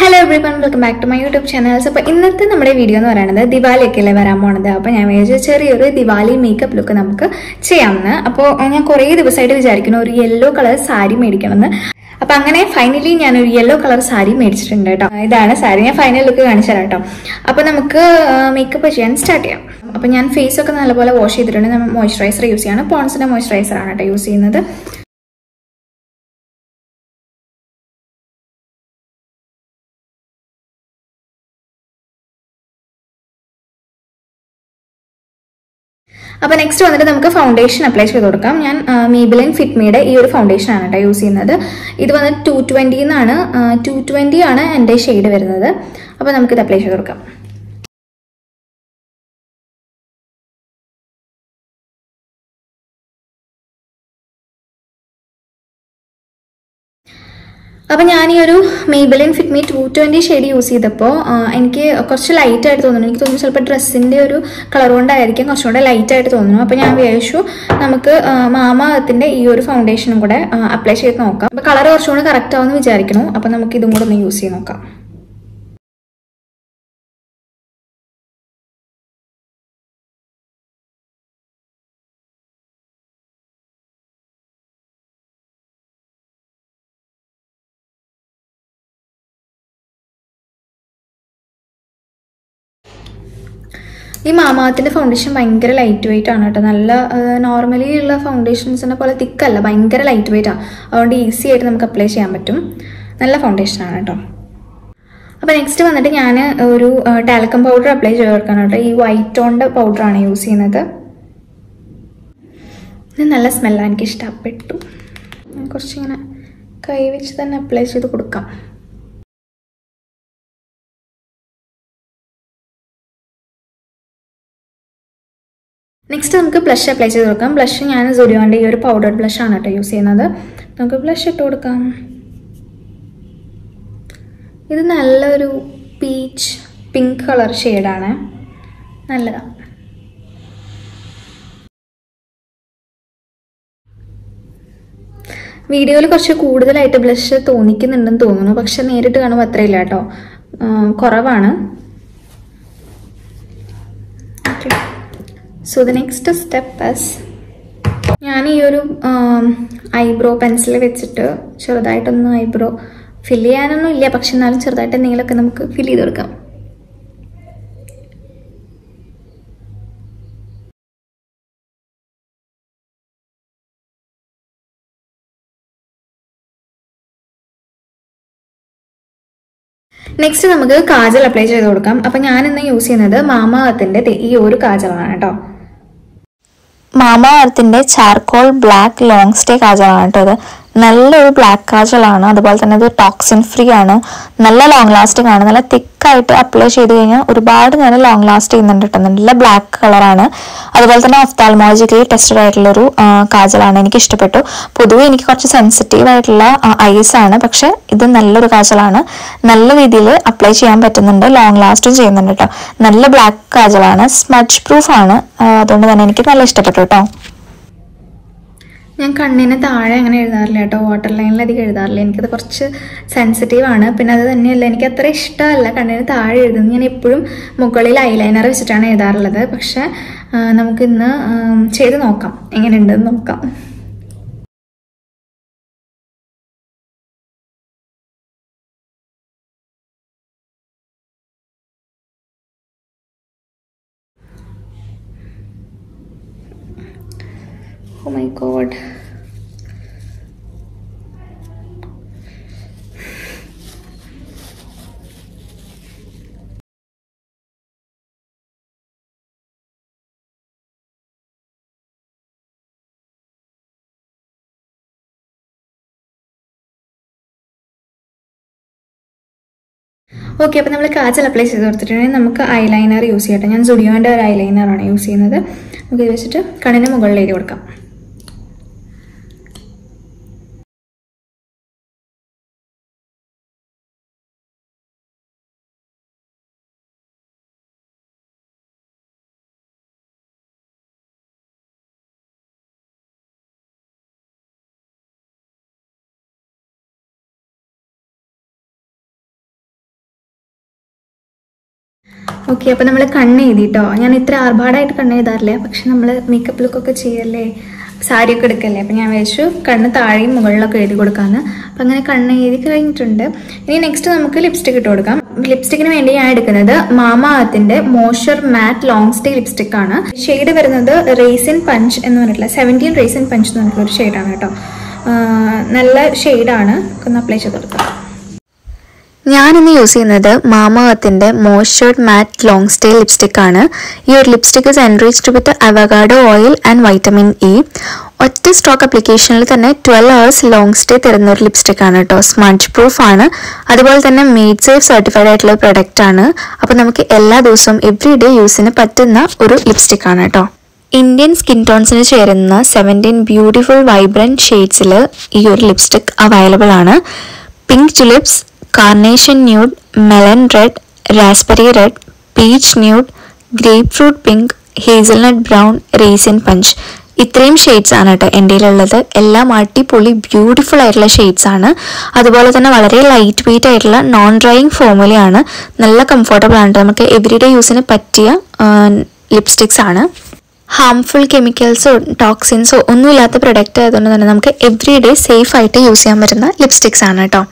Hello everyone welcome back to my YouTube channels അപ്പോൾ ഇന്നത്തെ നമ്മുടെ വീഡിയോ എന്ന് പറയുന്നത് ദിവാലിയൊക്കെ അല്ലേ വരാൻ പോണത്. അപ്പോൾ ഞാൻ വിചാരിച്ച ചെറിയൊരു ദിവാലി മേക്കപ്പ് ലുക്ക് നമുക്ക് ചെയ്യാമെന്ന്. അപ്പോൾ ഞാൻ കുറേ ദിവസമായിട്ട് വിചാരിക്കുന്നു ഒരു യെല്ലോ കളർ സാരി മേടിക്കണമെന്ന്. അപ്പം അങ്ങനെ ഫൈനലി ഞാൻ ഒരു യെല്ലോ കളർ സാരി മേടിച്ചിട്ടുണ്ട് കേട്ടോ. ഇതാണ് സാരി ഞാൻ ഫൈനൽ ലുക്ക് കാണിച്ചു തരാം കേട്ടോ. അപ്പോൾ നമുക്ക് മേക്കപ്പ് ചെയ്യാൻ സ്റ്റാർട്ട് ചെയ്യാം. അപ്പോൾ ഞാൻ ഫേസ് ഒക്കെ നല്ലപോലെ വാഷ് ചെയ്തിട്ടുണ്ട്. നമ്മൾ മോയ്സ്ചറൈസർ യൂസ് ചെയ്യാണ്. പോൺസിന്റെ മോയ്സ്ചറൈസർ ആണ് കേട്ടോ യൂസ് ചെയ്യുന്നത്. അപ്പോൾ നെക്സ്റ്റ് വന്നിട്ട് നമുക്ക് ഫൗണ്ടേഷൻ അപ്ലൈ ചെയ്ത് കൊടുക്കാം. ഞാൻ മീബിലിൻ ഫിറ്റ്മിയുടെ ഈ ഒരു ഫൗണ്ടേഷൻ ആണ് കേട്ടോ യൂസ് ചെയ്യുന്നത്. ഇത് വന്നിട്ട് ടു ട്വന്റിന്നാണ് ടു ട്വന്റി ആണ് എന്റെ ഷെയ്ഡ് വരുന്നത്. അപ്പോൾ നമുക്കിത് അപ്ലൈ ചെയ്ത് കൊടുക്കാം. അപ്പോൾ ഞാൻ ഈ ഒരു Maybelline fit me two twenty shade use ചെയ്തപ്പോൾ എനിക്ക് കുറച്ച് ലൈറ്റ് ആയിട്ട് തോന്നുന്നു. എനിക്ക് തോന്നുന്നു ചിലപ്പോൾ ഡ്രസ്സിന്റെ ഒരു കളർ കൊണ്ടായിരിക്കും കുറച്ചുകൂടെ ലൈറ്റ് ആയിട്ട് തോന്നുന്നു. അപ്പോൾ ഞാൻ വിചാരിച്ചു നമുക്ക് മാമാത്തിന്റെ ഈ ഒരു ഫൗണ്ടേഷനും കൂടെ അപ്ലൈ ചെയ്ത് നോക്കാം. അപ്പോൾ കളർ കുറച്ചുകൂടെ കറക്റ്റ് ആവുമെന്ന് വിചാരിക്കുന്നു. അപ്പോൾ നമുക്ക് ഇതും കൂടെ ഒന്ന് യൂസ് ചെയ്ത് നോക്കാം. ഈ മാമാത്തിന്റെ ഫൗണ്ടേഷൻ ഭയങ്കര ലൈറ്റ് വെയിറ്റ് ആണ് കേട്ടോ. നല്ല നോർമലി ഉള്ള ഫൗണ്ടേഷൻസിനെ പോലെ തിക്കല്ല ഭയങ്കര ലൈറ്റ് വെയിറ്റ് ആണ് അതുകൊണ്ട് ഈസി ആയിട്ട് നമുക്ക് അപ്ലൈ ചെയ്യാൻ പറ്റും. നല്ല ഫൗണ്ടേഷൻ ആണ് കേട്ടോ. അപ്പോൾ നെക്സ്റ്റ് വന്നിട്ട് ഞാൻ ഒരു ടാലക്കം പൗഡർ അപ്ലൈ ചെയ്ത് കൊടുക്കണം കേട്ടോ. ഈ വൈറ്റ് ടോണിന്റെ പൗഡറാണ് യൂസ് ചെയ്യുന്നത്. ഇത് നല്ല സ്മെല്ലാണ് എനിക്ക് ഇഷ്ടപ്പെട്ടു കുറച്ചിങ്ങനെ കൈ വെച്ച് തന്നെ അപ്ലൈ ചെയ്ത് കൊടുക്കാം. നെക്സ്റ്റ് നമുക്ക് ബ്ലഷ് അപ്ലൈ ചെയ്ത് കൊടുക്കാം ബ്ലഷ് ഞാൻ സുരിയോന്റെ ഈ ഒരു പൗഡർ ബ്ലഷ് ആണ് കേട്ടോ യൂസ് ചെയ്യുന്നത്. നമുക്ക് ബ്ലഷ് ഇട്ട് കൊടുക്കാം. ഇത് നല്ലൊരു പീച്ച് പിങ്ക് കളർ ഷെയ്ഡാണ് നല്ലതാണ് വീഡിയോയിൽ കുറച്ച് കൂടുതലായിട്ട് ബ്ലഷ് തോന്നിക്കുന്നുണ്ടെന്ന് തോന്നുന്നു. പക്ഷെ നേരിട്ട് കാണുമ്പോൾ അത്രയില്ല കേട്ടോ കുറവാണ്. Okay so the next step is ഞാൻ ഈ ഒരു ഐബ്രോ പെൻസിൽ വെച്ചിട്ട് ചെറുതായിട്ടൊന്ന് ഐബ്രോ ഫിൽ ചെയ്യാനൊന്നും ഇല്ല. പക്ഷെ എന്നാലും ചെറുതായിട്ട് എന്തെങ്കിലുമൊക്കെ നമുക്ക് ഫിൽ ചെയ്ത് കൊടുക്കാം. നെക്സ്റ്റ് നമുക്ക് കാജൽ അപ്ലൈ ചെയ്ത് കൊടുക്കാം. അപ്പം ഞാൻ ഇന്ന് യൂസ് ചെയ്യുന്നത് മാമാഅത്തിന്റെ ഈ ഒരു കാജലാണ് കേട്ടോ. മാമാഅർത്തിന്റെ ചാർക്കോൾ ബ്ലാക്ക് ലോങ് സ്റ്റേ കാജലാണ് കേട്ടോ ഇത് നല്ലൊരു ബ്ലാക്ക് ആണ് അതുപോലെ തന്നെ ഇത് ടോക്സിൻ ഫ്രീ ആണ്. നല്ല ലോങ് ലാസ്റ്റിംഗ് ആണ്. നല്ല തിക്കായിട്ട് അപ്ലൈ ചെയ്ത് കഴിഞ്ഞാൽ ഒരുപാട് ഞാൻ ലോങ് ലാസ്റ്റ് ചെയ്യുന്നുണ്ട് കേട്ടോ നല്ല ബ്ലാക്ക് കളറാണ് അതുപോലെ തന്നെ ഒഫ്താൽമോളജിക്കലി ടെസ്റ്റഡ് ആയിട്ടുള്ളൊരു കാജലാണ് എനിക്ക് ഇഷ്ടപ്പെട്ടു പൊതുവെ എനിക്ക് കുറച്ച് സെൻസിറ്റീവ് ആയിട്ടുള്ള ഐസ് ആണ്. പക്ഷെ ഇത് നല്ലൊരു കാജലാണ്. നല്ല രീതിയിൽ അപ്ലൈ ചെയ്യാൻ പറ്റുന്നുണ്ട്. ലോങ് ലാസ്റ്റും ചെയ്യുന്നുണ്ട് കേട്ടോ നല്ല ബ്ലാക്ക് കാജലാണ്. സ്മച്ച് പ്രൂഫ് ആണ്. അതുകൊണ്ട് തന്നെ എനിക്ക് നല്ല ഇഷ്ടപ്പെട്ടു കേട്ടോ ഞാൻ കണ്ണിന് താഴെ അങ്ങനെ എഴുതാറില്ല കേട്ടോ. വാട്ടർ ലൈനിൽ അധികം എഴുതാറില്ല. എനിക്കത് കുറച്ച് സെൻസിറ്റീവ് ആണ്. പിന്നെ അത് തന്നെയല്ല എനിക്ക് അത്ര ഇഷ്ടമല്ല കണ്ണിന് താഴെ എഴുതുന്നത്. ഞാൻ എപ്പോഴും മുകളിൽ ഐലൈനർ വെച്ചിട്ടാണ് എഴുതാറുള്ളത്. പക്ഷെ നമുക്കിന്ന് ചെയ്ത് നോക്കാം. എങ്ങനെയുണ്ടെന്ന് നോക്കാം. Oh my god. ഓക്കെ അപ്പോൾ നമ്മൾ കാജൽ അപ്ലൈ ചെയ്ത് കൊടുത്തിട്ടുണ്ടെങ്കിൽ നമുക്ക് ഐലൈനർ യൂസ് ചെയ്യട്ടെ ഞാൻ സുഡിയോന്റെ ഒരു ഐലൈനറാണ് യൂസ് ചെയ്യുന്നത്. നമുക്ക് ഇത് വെച്ചിട്ട് കണ്ണിന് മുകളിലേക്ക് കൊടുക്കാം. ഓക്കെ അപ്പോൾ നമ്മൾ കണ്ണ് എഴുതിട്ടോ ഞാൻ ഇത്ര ആർഭാടായിട്ട് കണ്ണ് എഴുതാറില്ല പക്ഷെ നമ്മൾ മേക്കപ്പ് ലുക്കൊക്കെ ചെയ്യല്ലേ? സാരിയൊക്കെ എടുക്കല്ലേ? അപ്പം ഞാൻ വിചാരിച്ചു കണ്ണ് താഴെയും മുകളിലൊക്കെ എഴുതി കൊടുക്കാമെന്ന് അപ്പം അങ്ങനെ കണ്ണ് എഴുതി കഴിഞ്ഞിട്ടുണ്ട്. ഇനി നെക്സ്റ്റ് നമുക്ക് ലിപ്സ്റ്റിക് ഇട്ട് കൊടുക്കാം. ലിപ്സ്റ്റിക്കിന് വേണ്ടി ഞാൻ എടുക്കുന്നത് മാമാഅത്തിന്റെ moisture matte long stay lipstick ആണ്. ഷെയ്ഡ് വരുന്നത് റേസിൻ പഞ്ച് എന്ന് പറഞ്ഞിട്ടുള്ള സെവന്റീൻ റേസിൻ പഞ്ച് എന്ന് പറഞ്ഞിട്ടുള്ള ഒരു ഷെയ്ഡാണ് കേട്ടോ. നല്ല ഷെയ്ഡാണ് ഒന്ന് അപ്ലൈ ചെയ്ത് കൊടുക്കാം. ഞാനിന്ന് യൂസ് ചെയ്യുന്നത് മാമകത്തിന്റെ moisturised matte long stay lipstick ആണ്. ഈ ഒരു lipstick is enriched with avocado oil and vitamin E ഒറ്റ സ്ട്രോക്ക് അപ്ലിക്കേഷനിൽ തന്നെ ട്വൽവ് അവേഴ്സ് ലോങ് സ്റ്റേ തരുന്ന ഒരു ലിപ്സ്റ്റിക് ആണ് കേട്ടോ സ്മഡ്ജ് പ്രൂഫ് ആണ്. അതുപോലെ തന്നെ മെയ്ഡ് സേഫ് സർട്ടിഫൈഡ് ആയിട്ടുള്ള പ്രൊഡക്റ്റ് ആണ്. അപ്പോൾ നമുക്ക് എല്ലാ ദിവസവും എവറി ഡേ യൂസിന് പറ്റുന്ന ഒരു ലിപ്സ്റ്റിക് ആണ് കേട്ടോ ഇന്ത്യൻ സ്കിൻ ടോൺസിന് ചേരുന്ന സെവന്റീൻ ബ്യൂട്ടിഫുൾ വൈബ്രന്റ് ഷെയ്ഡ്സിൽ ഈ ഒരു ലിപ്സ്റ്റിക് അവൈലബിൾ ആണ്. Pink tulips carnation nude melon red raspberry red peach nude grapefruit pink hazelnut brown raisin punch. ഇത്രയും ഷെയ്ഡ്സ് ആണ് കേട്ടോ എന്റെ ഉള്ളത് എല്ലാം അടിപൊളി ബ്യൂട്ടിഫുൾ ആയിട്ടുള്ള ഷെയ്ഡ്സ് ആണ്. അതുപോലെ തന്നെ വളരെ ലൈറ്റ് വെയിറ്റ് ആയിട്ടുള്ള നോൺ ഡ്രൈയിങ് ഫോമുലയാണ് നല്ല കംഫർട്ടബിൾ ആണ്. നമുക്ക് എവറിഡേ യൂസിന് പറ്റിയ ലിപ്സ്റ്റിക്സ് ആണ്. ഹാംഫുൾ കെമിക്കൽസോ ടോക്സിൻസോ ഒന്നുമില്ലാത്ത പ്രൊഡക്റ്റ് ആയതുകൊണ്ട് തന്നെ നമുക്ക് എവറി ഡേ സേഫ് ആയിട്ട് യൂസ് ചെയ്യാൻ പറ്റുന്ന ലിപ്സ്റ്റിക്സ് ആണ് കേട്ടോ.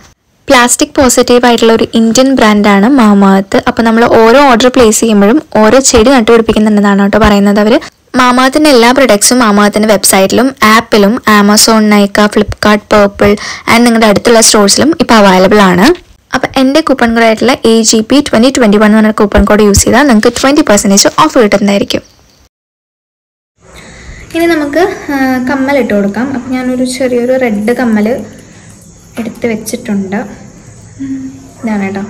പ്ലാസ്റ്റിക് പോസിറ്റീവ് ആയിട്ടുള്ള ഒരു ഇന്ത്യൻ ബ്രാൻഡാണ് മാമാത്ത് അപ്പോൾ നമ്മൾ ഓരോ ഓർഡർ പ്ലേസ് ചെയ്യുമ്പോഴും ഓരോ ചെടി നട്ടുപിടിപ്പിക്കുന്നുണ്ടെന്നാണ് കേട്ടോ പറയുന്നത് അവർ മാമാത്തിന്റെ എല്ലാ പ്രൊഡക്ട്സും മാമാത്തിന്റെ വെബ്സൈറ്റിലും ആപ്പിലും Amazon Nykaa Flipkart purple and നിങ്ങളുടെ അടുത്തുള്ള സ്റ്റോഴ്സിലും ഇപ്പോൾ അവൈലബിൾ ആണ്. അപ്പോൾ എന്റെ കൂപ്പൺ കോഡ് ആയിട്ടുള്ള A G P twenty twenty one എന്ന കൂപ്പൺ കോഡ് യൂസ് ചെയ്താൽ നിങ്ങൾക്ക് ട്വന്റി പെർസെന്റേജ് ഓഫ് കിട്ടുന്നതായിരിക്കും. ഇനി നമുക്ക് കമ്മൽ ഇട്ട് കൊടുക്കാം. അപ്പം ഞാനൊരു ചെറിയൊരു റെഡ് കമ്മൽ എടുത്ത് വെച്ചിട്ടുണ്ട്. ഇതാണ് കേട്ടോ.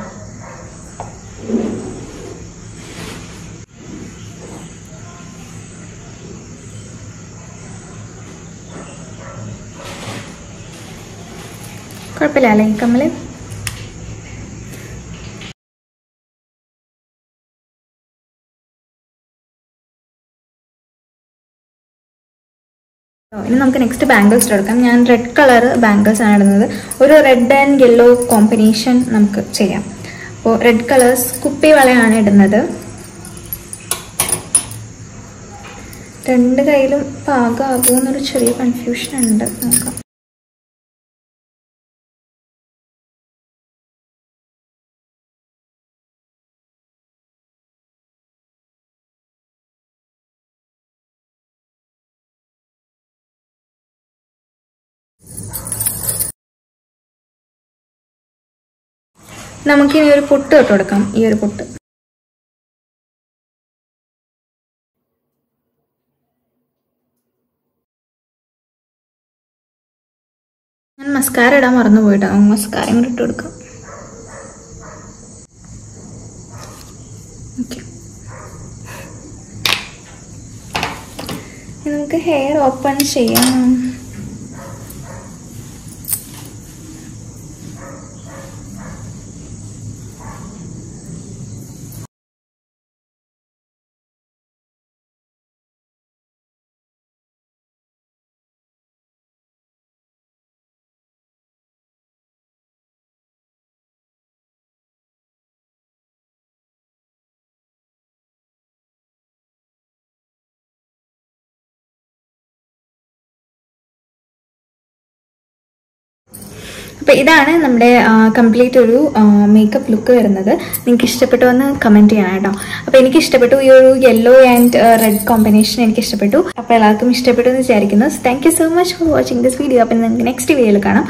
കുഴപ്പമില്ല അല്ലെങ്കിൽ ഈ ഇനി നമുക്ക് നെക്സ്റ്റ് ബാംഗിൾസ് എടുക്കാം. ഞാൻ റെഡ് കളർ ബാംഗിൾസ് ആണ് ഇടുന്നത്. ഒരു റെഡ് ആൻഡ് യെല്ലോ കോമ്പിനേഷൻ നമുക്ക് ചെയ്യാം. അപ്പോൾ റെഡ് കളേഴ്സ് കുപ്പി വളയാണ് ഇടുന്നത്. രണ്ട് കയ്യിലും പാകമാകുമെന്നൊരു ചെറിയ കൺഫ്യൂഷൻ ഉണ്ട്. നോക്കാം. നമുക്കിനി ഒരു പൊട്ട് തൊട്ട് കൊടുക്കാം. ഈ ഒരു പൊട്ട്. ഞാൻ മസ്കാര ഇടാൻ മറന്നു പോയിട്ടോ മസ്കാരം കൂടെ ഇട്ട് കൊടുക്കാം. നമുക്ക് ഹെയർ ഓപ്പൺ ചെയ്യാം. അപ്പോൾ ഇതാണ് നമ്മുടെ കംപ്ലീറ്റ് ഒരു മേക്കപ്പ് ലുക്ക് വരുന്നത്. നിങ്ങൾക്ക് ഇഷ്ടപ്പെട്ടു എന്ന് കമന്റ് ചെയ്യണം കേട്ടോ. അപ്പോൾ എനിക്ക് ഇഷ്ടപ്പെട്ടു. ഈ ഒരു യെല്ലോ ആൻഡ് റെഡ് കോമ്പിനേഷൻ എനിക്ക് ഇഷ്ടപ്പെട്ടു. അപ്പോൾ എല്ലാവർക്കും ഇഷ്ടപ്പെട്ടു എന്ന് വിചാരിക്കുന്നു. Thank so much for watching this video അപ്പോൾ നിങ്ങൾക്ക് നെക്സ്റ്റ് വീഡിയോയിൽ കാണാം.